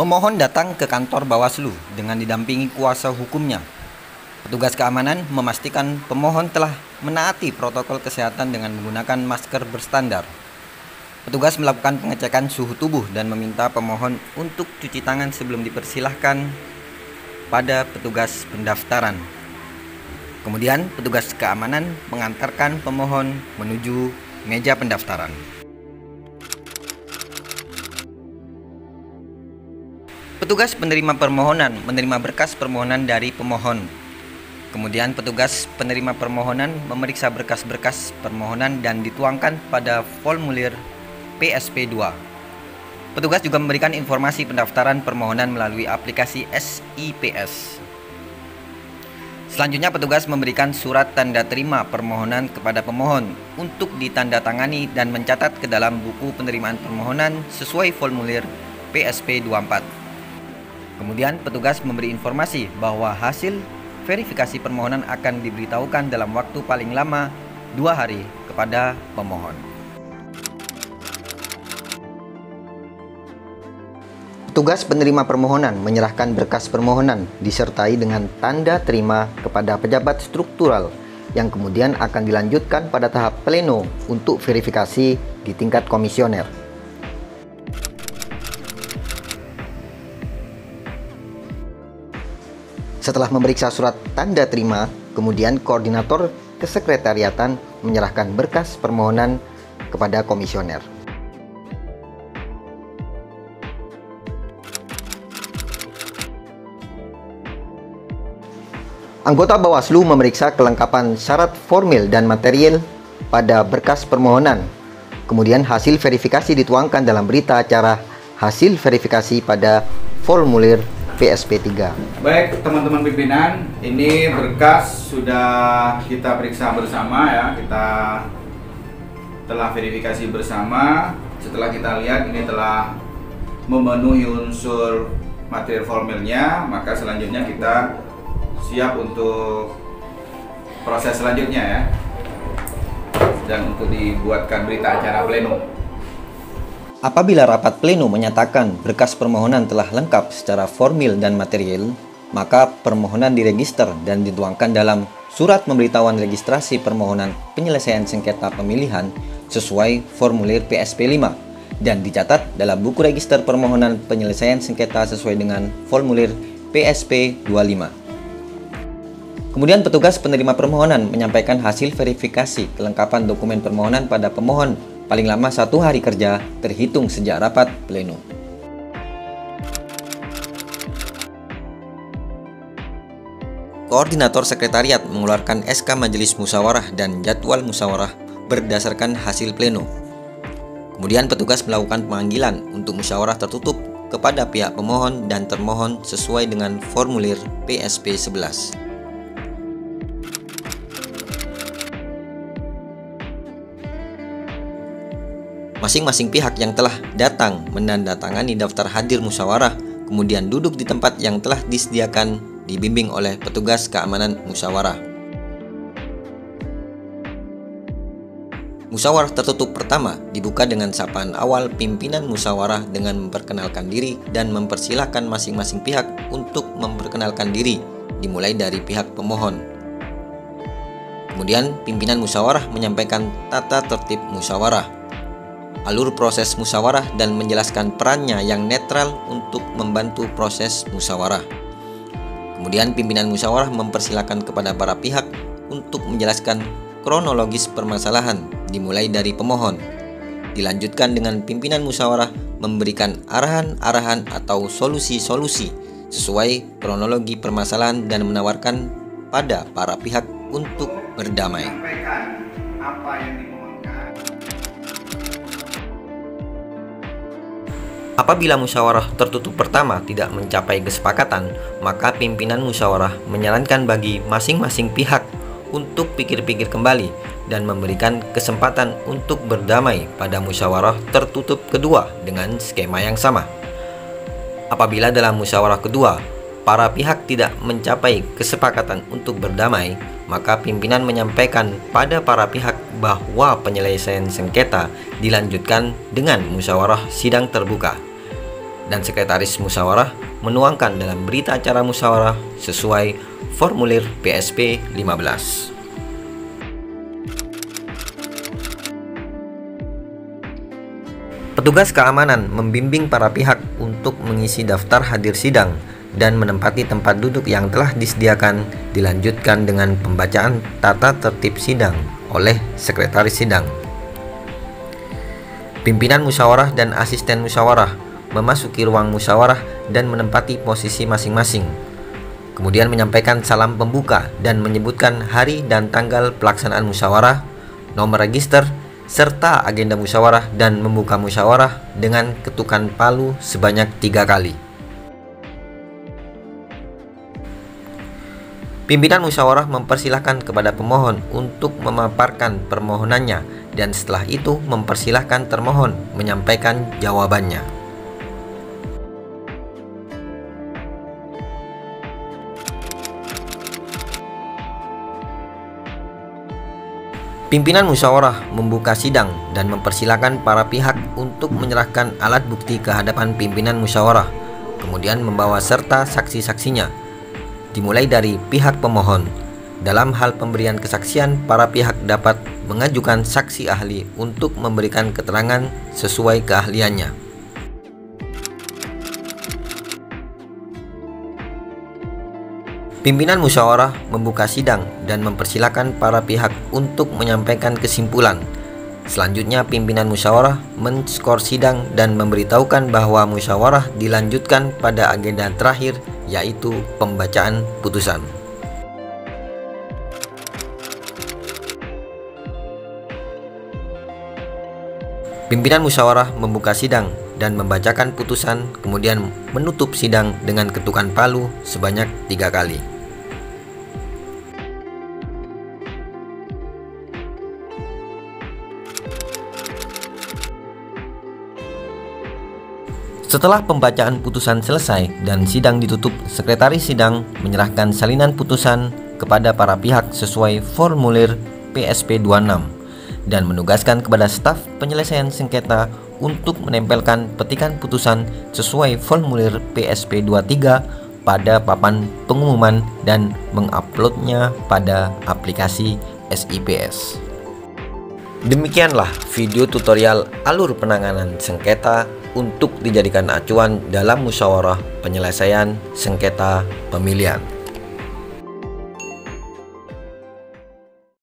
Pemohon datang ke kantor Bawaslu dengan didampingi kuasa hukumnya. Petugas keamanan memastikan pemohon telah menaati protokol kesehatan dengan menggunakan masker berstandar. Petugas melakukan pengecekan suhu tubuh dan meminta pemohon untuk cuci tangan sebelum dipersilahkan pada petugas pendaftaran. Kemudian petugas keamanan mengantarkan pemohon menuju meja pendaftaran. Petugas penerima permohonan menerima berkas permohonan dari pemohon. Kemudian petugas penerima permohonan memeriksa berkas-berkas permohonan dan dituangkan pada formulir PSP2. Petugas juga memberikan informasi pendaftaran permohonan melalui aplikasi SIPS. Selanjutnya petugas memberikan surat tanda terima permohonan kepada pemohon untuk ditandatangani dan mencatat ke dalam buku penerimaan permohonan sesuai formulir PSP 24. Kemudian petugas memberi informasi bahwa hasil verifikasi permohonan akan diberitahukan dalam waktu paling lama dua hari kepada pemohon. Petugas penerima permohonan menyerahkan berkas permohonan disertai dengan tanda terima kepada pejabat struktural yang kemudian akan dilanjutkan pada tahap pleno untuk verifikasi di tingkat komisioner. Setelah memeriksa surat tanda terima, kemudian koordinator kesekretariatan menyerahkan berkas permohonan kepada komisioner. Anggota Bawaslu memeriksa kelengkapan syarat formil dan material pada berkas permohonan. Kemudian hasil verifikasi dituangkan dalam berita acara hasil verifikasi pada formulir PSP 3. Baik, teman-teman pimpinan, ini berkas sudah kita periksa bersama ya. Kita telah verifikasi bersama. Setelah kita lihat ini telah memenuhi unsur material formilnya, maka selanjutnya kita siap untuk proses selanjutnya ya. Dan untuk dibuatkan berita acara pleno. Apabila rapat pleno menyatakan berkas permohonan telah lengkap secara formil dan material, maka permohonan diregister dan dituangkan dalam surat pemberitahuan registrasi permohonan penyelesaian sengketa pemilihan sesuai formulir PSP 5 dan dicatat dalam buku register permohonan penyelesaian sengketa sesuai dengan formulir PSP 25. Kemudian petugas penerima permohonan menyampaikan hasil verifikasi kelengkapan dokumen permohonan pada pemohon paling lama satu hari kerja terhitung sejak rapat pleno. Koordinator Sekretariat mengeluarkan SK Majelis Musyawarah dan jadwal musyawarah berdasarkan hasil pleno. Kemudian petugas melakukan pemanggilan untuk musyawarah tertutup kepada pihak pemohon dan termohon sesuai dengan formulir PSP 11. Masing-masing pihak yang telah datang menandatangani daftar hadir musyawarah kemudian duduk di tempat yang telah disediakan dibimbing oleh petugas keamanan musyawarah. Musyawarah tertutup pertama dibuka dengan sapaan awal pimpinan musyawarah dengan memperkenalkan diri dan mempersilahkan masing-masing pihak untuk memperkenalkan diri, dimulai dari pihak pemohon. Kemudian pimpinan musyawarah menyampaikan tata tertib musyawarah alur proses musyawarah dan menjelaskan perannya yang netral untuk membantu proses musyawarah. Kemudian pimpinan musyawarah mempersilahkan kepada para pihak untuk menjelaskan kronologis permasalahan dimulai dari pemohon. Dilanjutkan dengan pimpinan musyawarah memberikan arahan-arahan atau solusi-solusi sesuai kronologi permasalahan dan menawarkan pada para pihak untuk berdamai. Apa yang Apabila musyawarah tertutup pertama tidak mencapai kesepakatan, maka pimpinan musyawarah menyarankan bagi masing-masing pihak untuk pikir-pikir kembali dan memberikan kesempatan untuk berdamai pada musyawarah tertutup kedua dengan skema yang sama. Apabila dalam musyawarah kedua para pihak tidak mencapai kesepakatan untuk berdamai, maka pimpinan menyampaikan pada para pihak bahwa penyelesaian sengketa dilanjutkan dengan musyawarah sidang terbuka dan sekretaris musyawarah menuangkan dalam berita acara musyawarah sesuai formulir PSP 15. Petugas keamanan membimbing para pihak untuk mengisi daftar hadir sidang dan menempati tempat duduk yang telah disediakan dilanjutkan dengan pembacaan tata tertib sidang oleh sekretaris sidang. Pimpinan musyawarah dan asisten musyawarah memasuki ruang musyawarah dan menempati posisi masing-masing. Kemudian menyampaikan salam pembuka dan menyebutkan hari dan tanggal pelaksanaan musyawarah, nomor register, serta agenda musyawarah dan membuka musyawarah dengan ketukan palu sebanyak tiga kali. Pimpinan musyawarah mempersilahkan kepada pemohon untuk memaparkan permohonannya dan setelah itu mempersilahkan termohon menyampaikan jawabannya. Pimpinan musyawarah membuka sidang dan mempersilahkan para pihak untuk menyerahkan alat bukti ke hadapan pimpinan musyawarah, kemudian membawa serta saksi-saksinya. Dimulai dari pihak pemohon. Dalam hal pemberian kesaksian, para pihak dapat mengajukan saksi ahli untuk memberikan keterangan sesuai keahliannya. Pimpinan musyawarah membuka sidang dan mempersilahkan para pihak untuk menyampaikan kesimpulan. Selanjutnya pimpinan musyawarah menskor sidang dan memberitahukan bahwa musyawarah dilanjutkan pada agenda terakhir yaitu pembacaan putusan. Pimpinan musyawarah membuka sidang dan membacakan putusan, kemudian menutup sidang dengan ketukan palu sebanyak tiga kali. Setelah pembacaan putusan selesai dan sidang ditutup, sekretaris sidang menyerahkan salinan putusan kepada para pihak sesuai formulir PSP 26 dan menugaskan kepada staf penyelesaian sengketa untuk menempelkan petikan putusan sesuai formulir PSP 23 pada papan pengumuman dan menguploadnya pada aplikasi SIPS. Demikianlah video tutorial alur penanganan sengketa untuk dijadikan acuan dalam musyawarah penyelesaian sengketa pemilihan.